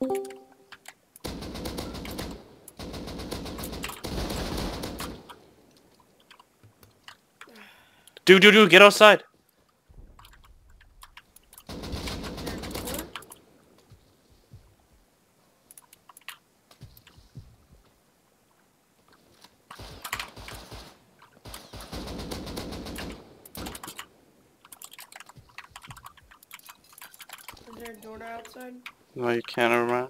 Dude, dude, dude, get outside. There a door outside? No, you can't, never mind.